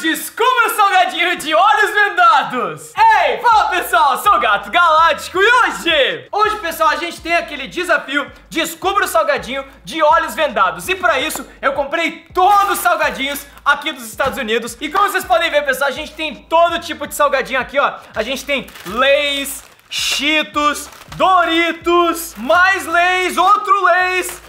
Descubra o salgadinho de olhos vendados! Ei, fala pessoal, sou o Gato Galáctico e hoje... Hoje, pessoal, a gente tem aquele desafio Descubra o salgadinho de olhos vendados E pra isso, eu comprei todos os salgadinhos aqui dos Estados Unidos E como vocês podem ver, pessoal, a gente tem todo tipo de salgadinho aqui, ó A gente tem Lays, Cheetos, Doritos, mais Lays, outro Lays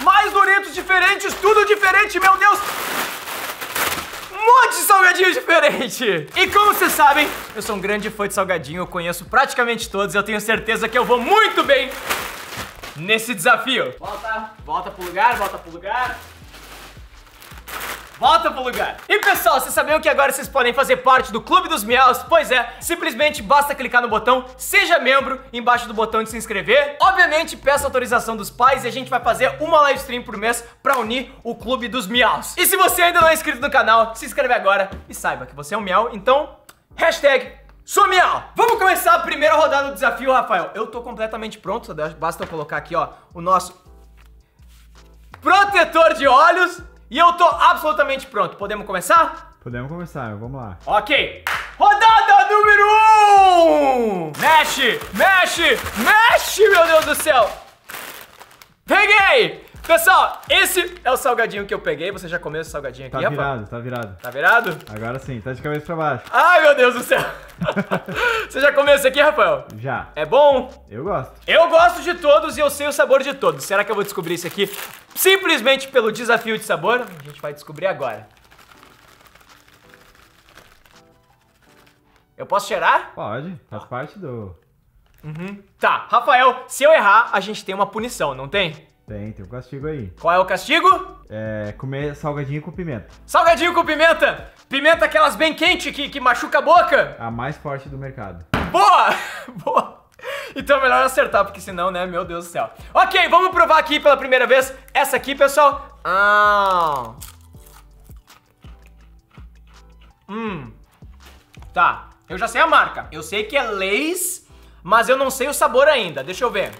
mais Doritos diferentes, tudo diferente, meu Deus! Um monte de salgadinho diferente! E como vocês sabem, eu sou um grande fã de salgadinho, eu conheço praticamente todos, eu tenho certeza que eu vou muito bem nesse desafio. Volta, volta pro lugar, volta pro lugar. Volta pro lugar. E pessoal, vocês sabiam que agora vocês podem fazer parte do Clube dos Miaus? Pois é, simplesmente basta clicar no botão Seja Membro, embaixo do botão de se inscrever. Obviamente, peça autorização dos pais e a gente vai fazer uma live stream por mês pra unir o Clube dos Miaus. E se você ainda não é inscrito no canal, se inscreve agora e saiba que você é um miau, então, hashtag Sou miau! Vamos começar a primeira rodada do desafio, Rafael. Eu tô completamente pronto, basta eu colocar aqui, ó, o nosso protetor de olhos e eu tô absolutamente pronto. Podemos começar? Podemos começar, vamos lá. Ok. Rodada número 1! Um. Mexe, mexe, mexe, meu Deus do céu! Peguei! Pessoal, esse é o salgadinho que eu peguei. Você já comeu esse salgadinho aqui, Tá virado, tá virado. Tá virado? Agora sim, tá de cabeça pra baixo. Ai, meu Deus do céu! Você já comeu esse aqui, Rafael? Já. É bom? Eu gosto. Eu gosto de todos e eu sei o sabor de todos. Será que eu vou descobrir isso aqui simplesmente pelo desafio de sabor? A gente vai descobrir agora. Eu posso cheirar? Pode, faz parte do... Uhum. Tá, Rafael, se eu errar, a gente tem uma punição, não tem? Tem, tem um castigo aí. Qual é o castigo? É comer salgadinho com pimenta. Salgadinho com pimenta! Pimenta aquelas bem quente que, que machuca a boca! A mais forte do mercado. Boa! Boa! Então é melhor acertar, porque senão, né, meu Deus do céu. Ok, vamos provar aqui pela primeira vez essa aqui, pessoal. Ah. Hum. Tá, eu já sei a marca. Eu sei que é Lays, mas eu não sei o sabor ainda. Deixa eu ver.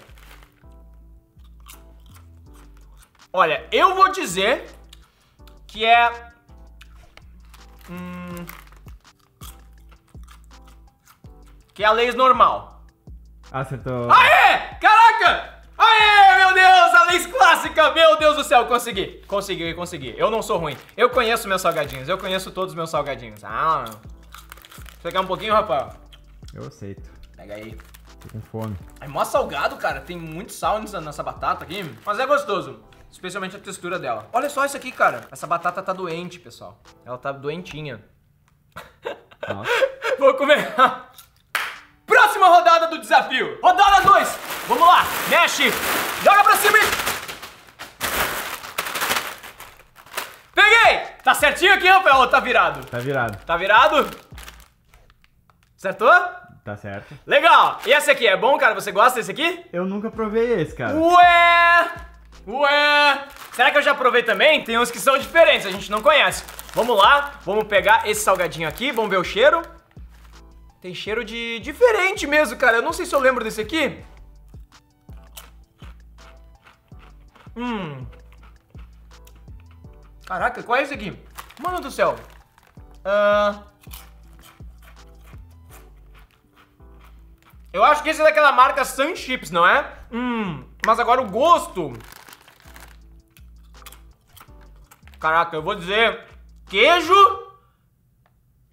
Olha, eu vou dizer que é... Hum... Que é a Lays normal. Acertou. Aê! Caraca! Aê, meu Deus! A Lays clássica! Meu Deus do céu, consegui! Consegui, consegui. Eu não sou ruim. Eu conheço meus salgadinhos. Eu conheço todos os meus salgadinhos. Ah, você quer um pouquinho, rapaz? Eu aceito. Pega aí. Tô com fome. É mó salgado, cara. Tem muito sal nessa, nessa batata aqui. Mas é gostoso. Especialmente a textura dela. Olha só isso aqui, cara. Essa batata tá doente, pessoal. Ela tá doentinha. Nossa. Vou comer. Próxima rodada do desafio. Rodada 2. Vamos lá. Mexe. Joga pra cima. Peguei. Tá certinho aqui, Rafael? Ou tá virado? Tá virado. Tá virado? Acertou? Tá certo. Legal. E esse aqui, é bom, cara? Você gosta desse aqui? Eu nunca provei esse, cara. Ué! Ué! Será que eu já provei também? Tem uns que são diferentes, a gente não conhece. Vamos lá, vamos pegar esse salgadinho aqui, vamos ver o cheiro. Tem cheiro de diferente mesmo, cara. Eu não sei se eu lembro desse aqui. Hum. Caraca, qual é esse aqui? Mano do céu. Ah... Eu acho que esse é daquela marca Sun Chips, não é? Hum, mas agora o gosto... Caraca, eu vou dizer... Queijo...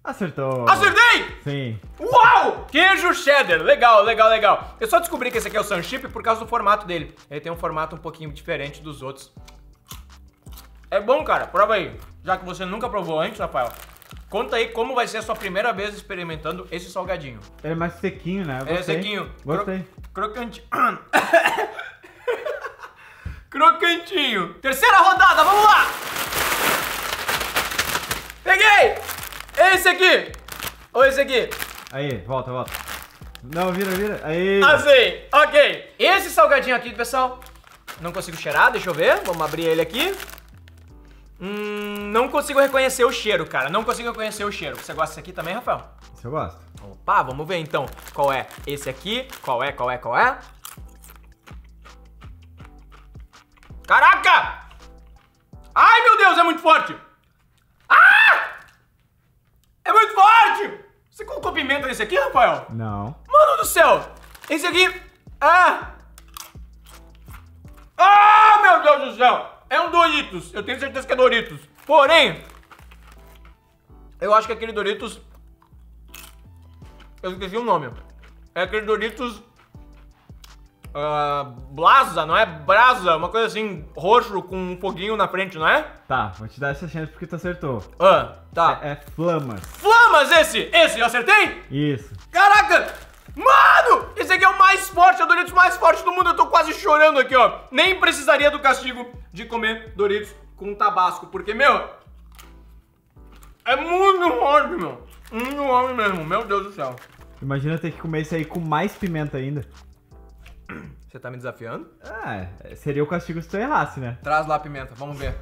Acertou. Acertei! Sim. Uau! Queijo cheddar. Legal, legal, legal. Eu só descobri que esse aqui é o Sun Chip por causa do formato dele. Ele tem um formato um pouquinho diferente dos outros. É bom, cara. Prova aí. Já que você nunca provou antes, Rafael. Conta aí como vai ser a sua primeira vez experimentando esse salgadinho. Ele é mais sequinho, né? É Gostei. sequinho. Gostei. Cro crocante. Crocantinho. Terceira rodada, vamos lá! Peguei! Esse aqui! Ou esse aqui? Aí, volta, volta. Não, vira, vira. Aí. Assim, ok. Esse salgadinho aqui, pessoal, não consigo cheirar, deixa eu ver. Vamos abrir ele aqui. Hum, não consigo reconhecer o cheiro, cara. Não consigo reconhecer o cheiro. Você gosta desse aqui também, Rafael? Isso eu gosto. Opa, vamos ver então qual é esse aqui. Qual é, qual é, qual é? Caraca! Ai, meu Deus, é muito forte! Ah! muito forte! Você colocou pimenta nesse aqui, Rafael? Não. Mano do céu! Esse aqui. Ah! Ah, meu Deus do céu! É um Doritos. Eu tenho certeza que é Doritos. Porém, eu acho que aquele Doritos. Eu esqueci o nome. É aquele Doritos. Uh, Blasa, não é? Brasa, uma coisa assim, roxo com um foguinho na frente, não é? Tá, vou te dar essa chance porque tu acertou. Ah, tá. É, é Flamas. Flamas esse! Esse, eu acertei? Isso. Caraca! Mano! Esse aqui é o mais forte, é o Doritos mais forte do mundo. Eu tô quase chorando aqui, ó. Nem precisaria do castigo de comer Doritos com tabasco, porque, meu... É muito forte, meu. Muito forte mesmo, meu Deus do céu. Imagina ter que comer isso aí com mais pimenta ainda. Você tá me desafiando? É, seria o castigo se tu errasse, né? Traz lá a pimenta, vamos ver.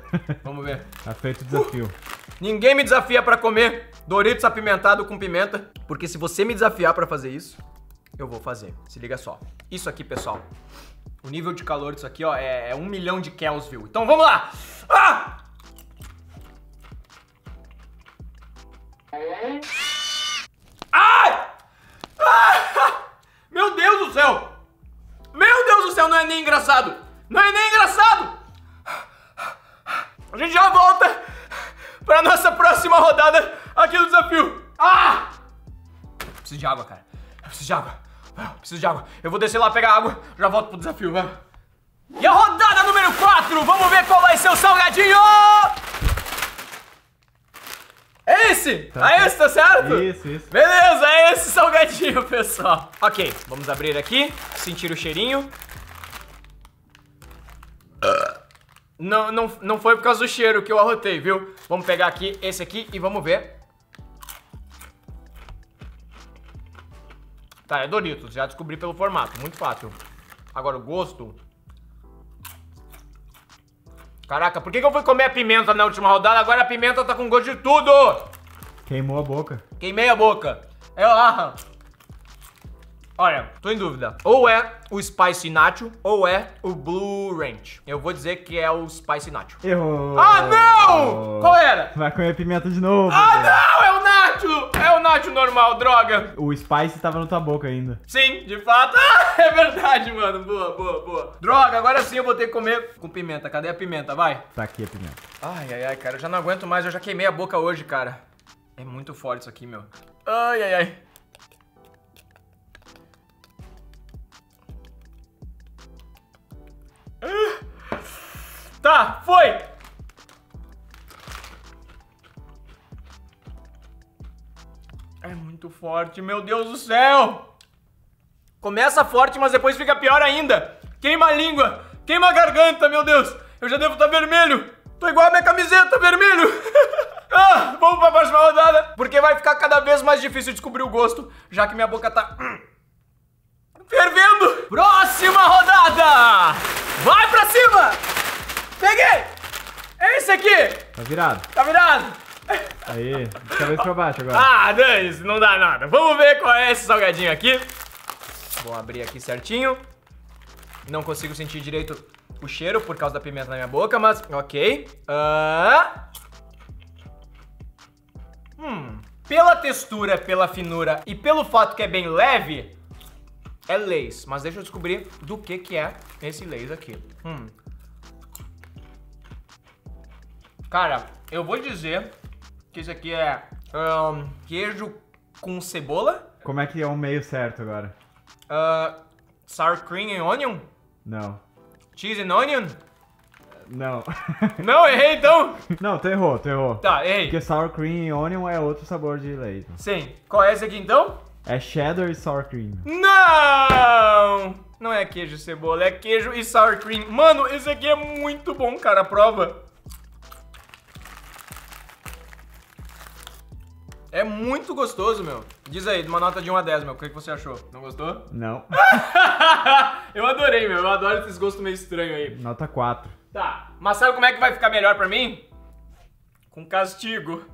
Vamos ver. Tá feito o desafio. Ninguém me desafia pra comer Doritos apimentado com pimenta, porque se você me desafiar pra fazer isso, eu vou fazer. Se liga só. Isso aqui, pessoal. O nível de calor disso aqui, ó, é, é um milhão de Kelvin. Então vamos lá! Ah! Engraçado! Não é nem engraçado! A gente já volta pra nossa próxima rodada aqui do desafio. Ah! Preciso de água, cara. Eu preciso de água. Eu preciso de água. Eu vou descer lá pegar água, já volto pro desafio, vai. E a rodada número 4, vamos ver qual vai ser o salgadinho! É esse? Tá é esse, tá certo? Isso, isso. Beleza, é esse salgadinho, pessoal. Ok, vamos abrir aqui, sentir o cheirinho. Não, não, não foi por causa do cheiro que eu arrotei, viu? Vamos pegar aqui esse aqui e vamos ver. Tá, é Doritos, já descobri pelo formato, muito fácil. Agora o gosto... Caraca, por que, que eu fui comer a pimenta na última rodada? Agora a pimenta tá com gosto de tudo! Queimou a boca. Queimei a boca. É ah. Olha, tô em dúvida. Ou é o Spicy Nacho ou é o Blue Ranch. Eu vou dizer que é o Spicy Nacho. Errou. Ah, não! Qual era? Vai comer pimenta de novo. Ah, não! É o Nacho! É o Nacho normal, droga. O Spice tava na tua boca ainda. Sim, de fato. Ah, é verdade, mano. Boa, boa, boa. Droga, agora sim eu vou ter que comer com pimenta. Cadê a pimenta? Vai. Tá aqui a pimenta. Ai, ai, ai, cara. Eu já não aguento mais. Eu já queimei a boca hoje, cara. É muito forte isso aqui, meu. Ai, ai, ai. Tá, foi! É muito forte, meu Deus do céu! Começa forte, mas depois fica pior ainda. Queima a língua, queima a garganta, meu Deus. Eu já devo estar vermelho. Tô igual a minha camiseta, vermelho. ah, vamos pra próxima rodada, porque vai ficar cada vez mais difícil descobrir o gosto, já que minha boca tá fervendo. Próxima rodada. Vai pra cima. Peguei. É esse aqui. Tá virado. Tá virado. Aí, de cabeça pra baixo agora. Ah, dane não dá nada. Vamos ver qual é esse salgadinho aqui. Vou abrir aqui certinho. Não consigo sentir direito o cheiro por causa da pimenta na minha boca, mas ok. Ah. Hum. Pela textura, pela finura e pelo fato que é bem leve, é Lays. Mas deixa eu descobrir do que que é esse Lays aqui. Hum. Cara, eu vou dizer que esse aqui é ahn, queijo com cebola, Como é que é o meio certo agora? ah, sour cream and onion, Não. cheese and onion. Não. Não, errei então. Não, tu errou, tu errou. Tá, errei. Porque sour cream e onion é outro sabor de leite. Sim. Qual é esse aqui então? É cheddar e sour cream. Não! Não é queijo e cebola, é queijo e sour cream. Mano, esse aqui é muito bom, cara. Prova. É muito gostoso, meu. Diz aí, uma nota de 1 a 10, meu. O que que você achou? Não gostou? Não. eu adorei, meu. Eu adoro esses gostos meio estranhos aí. Nota 4. Tá, mas sabe como é que vai ficar melhor pra mim? Com castigo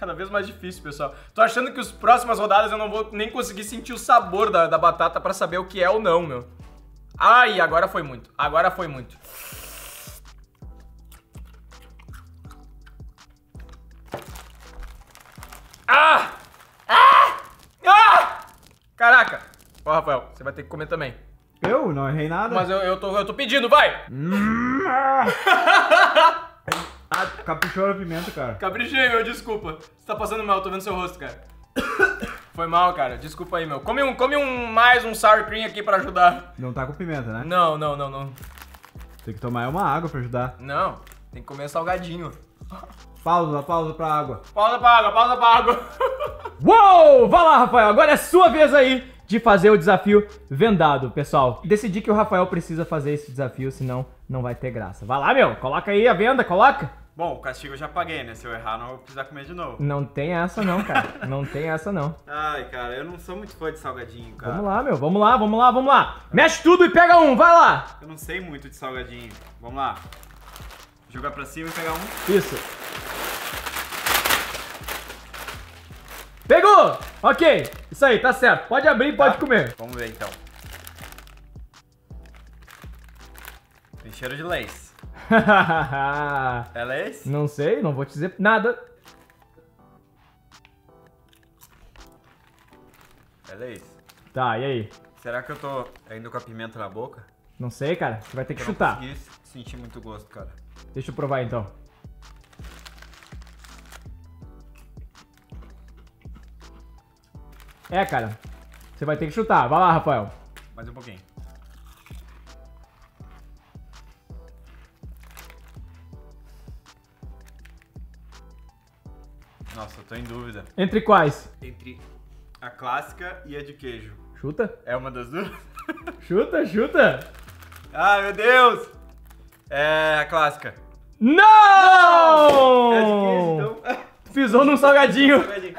cada vez mais difícil, pessoal. Tô achando que as próximas rodadas eu não vou nem conseguir sentir o sabor da, da batata pra saber o que é ou não, meu. Ai, agora foi muito. Agora foi muito. Ah! Ah! Ah! Caraca! Ó, Rafael, você vai ter que comer também. Eu? Não errei nada. Mas eu, eu, tô, eu tô pedindo, vai! Hum, ah. Caprichou a pimenta, cara. Caprichei, meu, desculpa. Você tá passando mal, tô vendo seu rosto, cara. Foi mal, cara. Desculpa aí, meu. Come um, come um mais um sour cream aqui pra ajudar. Não tá com pimenta, né? Não, não, não, não. Tem que tomar uma água pra ajudar. Não, tem que comer salgadinho. Pausa, pausa pra água. Pausa pra água, pausa pra água. Uou! Vai lá, Rafael. Agora é sua vez aí de fazer o desafio vendado, pessoal. Decidi que o Rafael precisa fazer esse desafio, senão não vai ter graça. Vai lá, meu. Coloca aí a venda, coloca. Bom, o castigo eu já paguei, né? Se eu errar, não vou precisar comer de novo. Não tem essa não, cara. Não tem essa não. Ai, cara, eu não sou muito fã de salgadinho, cara. Vamos lá, meu. Vamos lá, vamos lá, vamos lá. Mexe tudo e pega um. Vai lá. Eu não sei muito de salgadinho. Vamos lá. Jogar pra cima e pegar um. Isso. Pegou! Ok. Isso aí, tá certo. Pode abrir e pode comer. Vamos ver então. Tem cheiro de leis. É leis? não sei, não vou te dizer nada. É leis. Tá, e aí? Será que eu tô ainda com a pimenta na boca? Não sei, cara. Você vai ter que Eu chutar. não consegui sentir muito gosto, cara. Deixa eu provar então. É, cara. Você vai ter que chutar. Vai lá, Rafael. Mais um pouquinho. Nossa, eu tô em dúvida. Entre quais? Entre a clássica e a de queijo. Chuta. É uma das duas? Chuta, chuta. Ai, meu Deus! É a clássica. Não! É de queijo, então. Pisou num salgadinho. É de,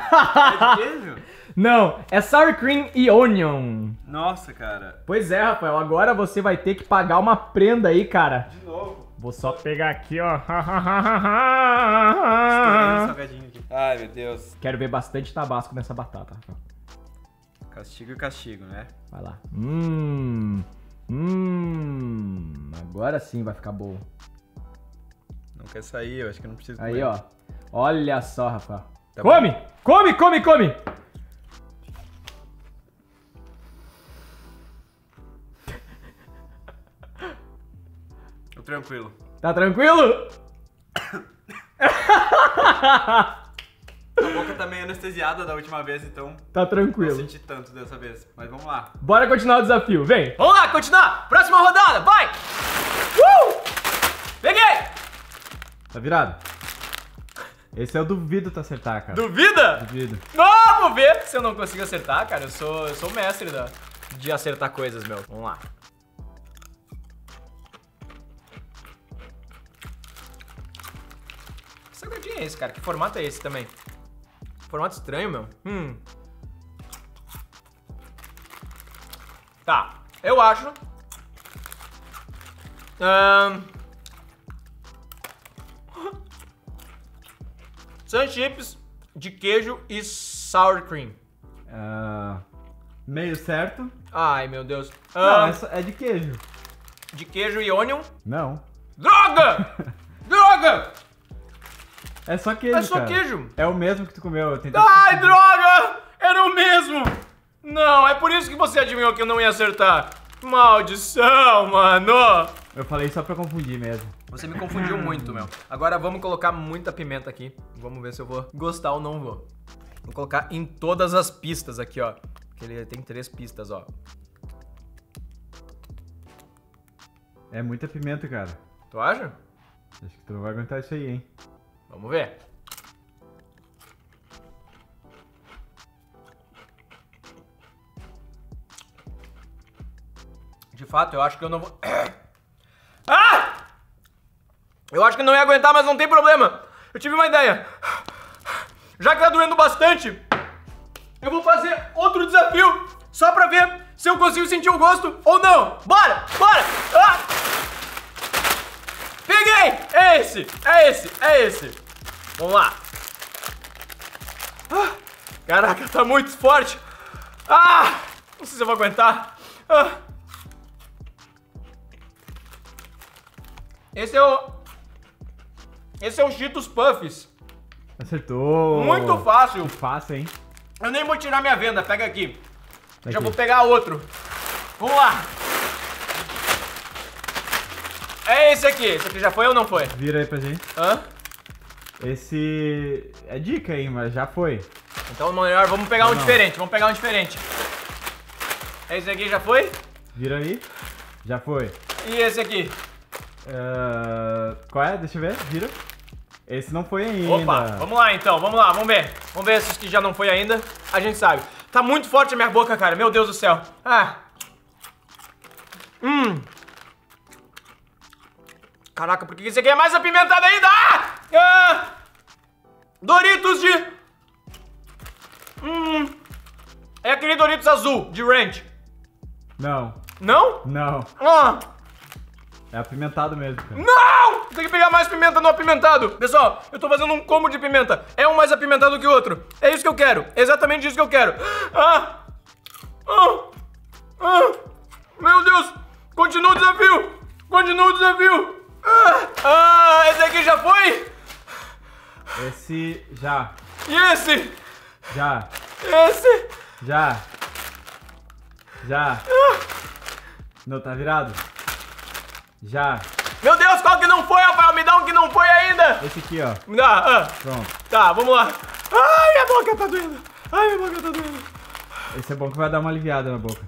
queijo? Não, é sour cream e onion. Nossa, cara. Pois é, Rafael. Agora você vai ter que pagar uma prenda aí, cara. De novo. Vou só pegar aqui, ó. Estourei o salgadinho. Ai, meu Deus. Quero ver bastante tabasco nessa batata, Rafael. Castigo e castigo, né? Vai lá. Hum. Hum. Agora sim vai ficar bom. Não quer sair, eu acho que eu não preciso Aí, comer. ó. Olha só, Rafael. Tá come! Come, come, come! Tô tranquilo. Tá tranquilo? A boca tá meio anestesiada da última vez, então Tá não tranquilo. senti tanto dessa vez. Mas vamos lá. Bora continuar o desafio, vem. Vamos lá, continuar. Próxima rodada, vai. Uh! Peguei. Tá virado? Esse eu duvido tu acertar, cara. Duvida? Duvido. Vamos ver se eu não consigo acertar, cara. Eu sou, eu sou o mestre da, de acertar coisas, meu. Vamos lá. Que salgadinho é esse, cara? Que formato é esse também? Formato estranho, meu. Hum. Tá. Eu acho. Ahn. Sun chips de queijo e sour cream. Ah, meio certo. Ai, meu Deus. Não, essa é de queijo. De queijo e onion. Não. Droga! Droga! É só queijo, É só cara. queijo. É o mesmo que tu comeu. Ai, droga! Era o mesmo! Não, é por isso que você adivinhou que eu não ia acertar. Maldição, mano! Eu falei só pra confundir mesmo. Você me confundiu muito, meu. Agora vamos colocar muita pimenta aqui. Vamos ver se eu vou gostar ou não vou. Vou colocar em todas as pistas aqui, ó. Porque ele tem três pistas, ó. É muita pimenta, cara. Tu acha? Acho que tu não vai aguentar isso aí, hein? Vamos ver. De fato, eu acho que eu não vou. Ah! Eu acho que não ia aguentar, mas não tem problema. Eu tive uma ideia. Já que tá doendo bastante, eu vou fazer outro desafio só pra ver se eu consigo sentir o gosto ou não. Bora! Bora! Ah! Peguei! É esse! É esse! É esse! Vamos lá! Ah, caraca, tá muito forte! Ah! Não sei se eu vou aguentar. Ah. Esse é o. Esse é o Cheetos Puffs. Acertou. Muito fácil. Fácil, hein? Eu nem vou tirar minha venda, pega aqui. Já Aqui. vou pegar outro. Vamos lá. É esse aqui. Esse aqui já foi ou não foi? Vira aí pra gente. Hã? Esse é dica aí, mas já foi. Então, melhor, vamos pegar um Não. diferente. Vamos pegar um diferente. Esse aqui já foi? Vira aí. Já foi. E esse aqui? Ah, qual é? Deixa eu ver. Vira. Esse não foi ainda. Opa, vamos lá então, vamos lá, vamos ver. Vamos ver esses que já não foi ainda. A gente sabe. Tá muito forte a minha boca, cara. Meu Deus do céu. Ah. Hum. Caraca, por que esse aqui é mais apimentado ainda? Ah! Ah! Doritos de... Hum. É aquele Doritos azul, de ranch. Não, Não? não. Ah. É apimentado mesmo, cara. Não! Tem que pegar mais pimenta no apimentado. Pessoal, eu tô fazendo um combo de pimenta. É um mais apimentado que o outro. É isso que eu quero. É exatamente isso que eu quero. Ah! Ah! Ah! Meu Deus! Continua o desafio! Continua o desafio! Ah! Ah! Esse aqui já foi? Esse já. E esse? Já. Esse? Já. Já. Não, tá virado. Já. Meu Deus, qual que não foi, Rafael? Me dá um que não foi ainda! Esse aqui, ó. Me dá, ah. Pronto. Tá, vamos lá. Ai, minha boca tá doendo. Ai, minha boca tá doendo. Esse é bom que vai dar uma aliviada na boca.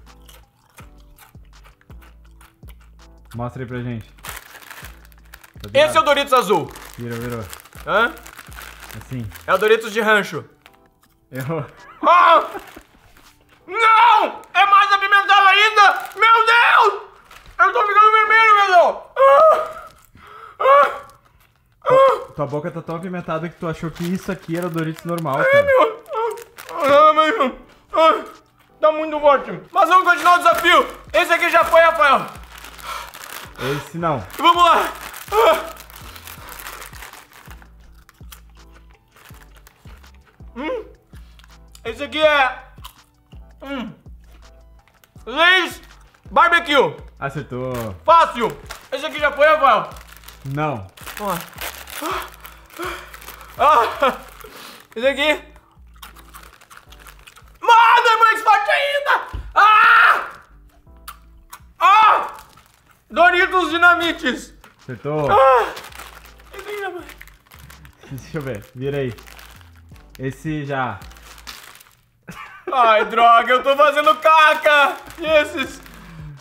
Mostra aí pra gente. Tá Esse é o. Doritos azul. Virou, virou. Hã? Assim. É o Doritos de rancho. Errou. Ah! Não! É mais apimentado ainda! Meu Deus! Eu tô ficando vermelho, meu Deus! Ah! Ah! Ah! Tua boca tá tão apimentada que tu achou que isso aqui era o Doritos normal, cara. Ah, meu- ah, Tá muito forte. Mas vamos continuar o desafio. Esse aqui já foi, Rafael. Esse não. Vamos lá. Ah. Esse aqui é... Hum. Lay's Barbecue. Acertou. Fácil. Esse aqui já foi, Rafael. Não. Vamos lá. Ah, esse aqui. Mano, é mais forte ainda! Ah! Ah! Doritos Dinamites. Acertou. Ah! Esse aqui já foi. Deixa eu ver. Vira aí. Esse já. Ai, droga, eu tô fazendo caca! E esses?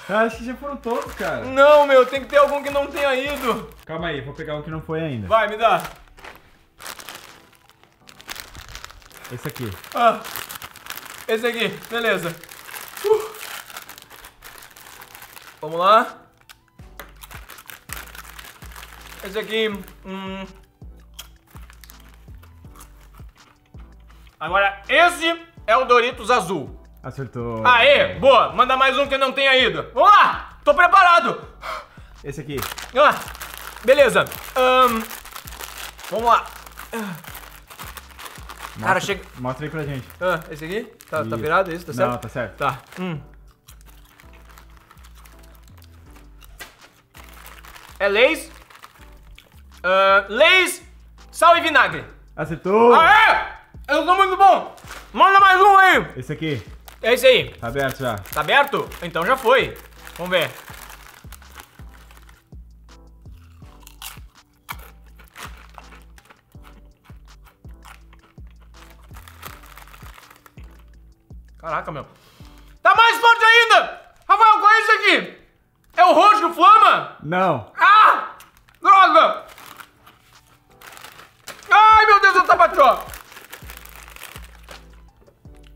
Acho que já foram todos, cara. Não, meu, tem que ter algum que não tenha ido. Calma aí, vou pegar um que não foi ainda. Vai, me dá. Esse aqui. Ah, esse aqui, beleza. Uh. Vamos lá. Esse aqui, hum. Agora, esse é o Doritos azul. Acertou. Aê, boa, manda mais um que não tenha ido. Vamos lá, tô preparado. Esse aqui. Ah, beleza. Ahn, vamos lá. Cara, Mostra- chega- Mostra aí pra gente. Ah, esse aqui? Tá, tá virado isso, tá certo? Não, tá certo. Tá. Hum. É Leis. Ah, Leis, sal e vinagre. Acertou! Aê! Eu sou muito bom! Manda mais um aí! Esse aqui. É esse aí. Tá aberto já. Tá aberto? Então já foi. Vamos ver. Caraca, meu. Tá mais forte ainda! Rafael, qual é esse aqui? É o roxo flama? Não. Ah! Droga! Ai, meu Deus, eu tapachó!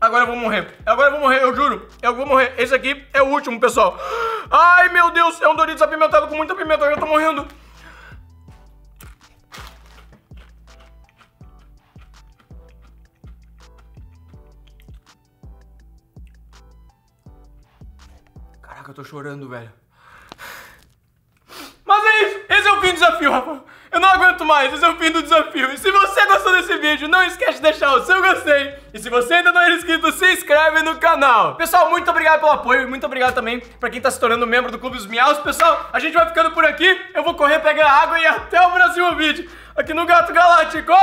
Agora eu vou morrer. Agora eu vou morrer, eu juro. Eu vou morrer. Esse aqui é o último, pessoal. Ai, meu Deus, é um Doritos apimentado com muita pimenta. Eu já tô morrendo. Caraca, eu tô chorando, velho. Mas é isso, esse é o fim do desafio, Rafa. Eu não aguento mais, esse é o fim do desafio. E se você gostou desse vídeo, não esquece de deixar o seu gostei. E se você ainda não é inscrito, se inscreve no canal. Pessoal, muito obrigado pelo apoio e muito obrigado também pra quem tá se tornando membro do Clube dos Miaus. Pessoal, a gente vai ficando por aqui. Eu vou correr pegar água e até o próximo vídeo aqui no Gato Galáctico.